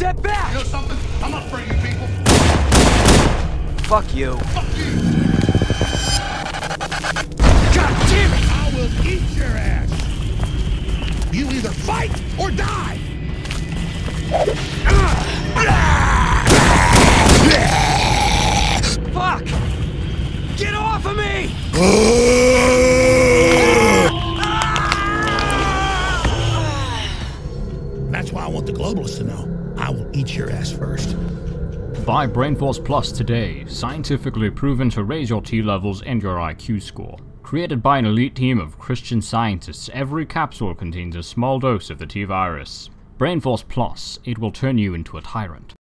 Step back! You know something? I'm not afraid of you people. Fuck you. Fuck you! God damn it! I will eat your ass! You either fight or die! Fuck! Get off of me! That's why I want the globalists to know. I will eat your ass first. Buy Brainforce Plus today, scientifically proven to raise your T levels and your IQ score. Created by an elite team of Christian scientists, every capsule contains a small dose of the T virus. Brainforce Plus, it will turn you into a tyrant.